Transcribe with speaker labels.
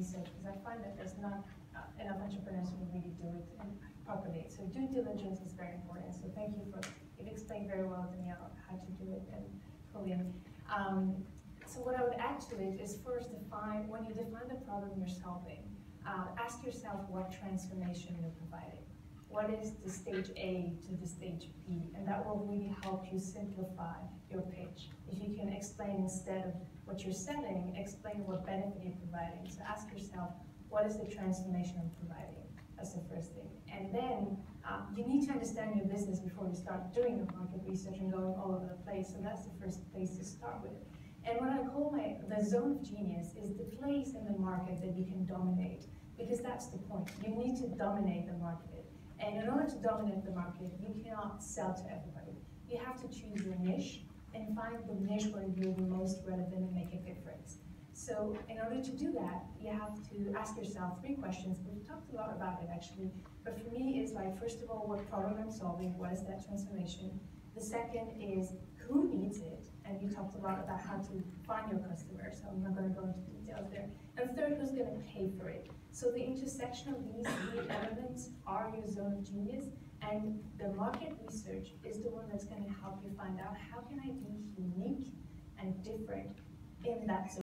Speaker 1: research because I find that there's not uh, enough entrepreneurs who really do it properly. So due diligence is very important. So thank you for, you've explained very well, Danielle, how to do it and Colleen. Um, so what I would add to it is first define, when you define the problem you're solving, uh, ask yourself what transformation you're providing. What is the stage A to the stage B? And that will really help you simplify your pitch. If you can explain instead of what you're selling, explain what benefit you're providing. So ask yourself, what is the transformation I'm providing? That's the first thing. And then uh, you need to understand your business before you start doing the market research and going all over the place. So that's the first place to start with. And what I call my the zone of genius is the place in the market that you can dominate, because that's the point. You need to dominate the market. And in order to dominate the market, you cannot sell to everybody. You have to choose your niche and find the niche where you're the most relevant and make a difference. So in order to do that, you have to ask yourself three questions. We've talked a lot about it actually, but for me it's like, first of all, what problem I'm solving, what is that transformation? The second is who needs it? And you talked a lot about how to find your customer, so I'm not gonna go into details there. And third, who's gonna pay for it? So the intersection of these three elements are your zone of genius, and the market research is the one that's gonna help you find out how can I be unique and different in that zone.